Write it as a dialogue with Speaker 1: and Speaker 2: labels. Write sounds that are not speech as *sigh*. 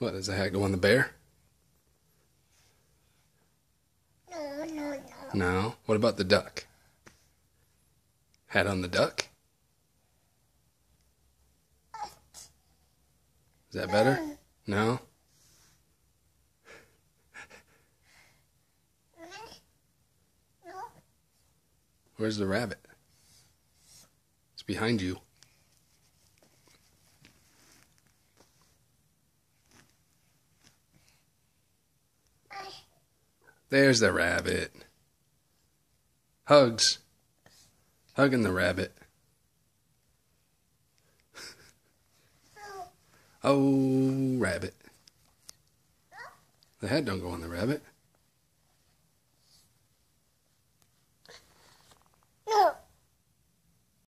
Speaker 1: What, does the hat go on the bear?
Speaker 2: No, no, no.
Speaker 1: No. What about the duck? Hat on the duck? Is that better? No?
Speaker 2: No.
Speaker 1: Where's the rabbit? It's behind you. There's the rabbit. Hugs. Hugging the rabbit. *laughs* Oh, rabbit. The head don't go on the rabbit.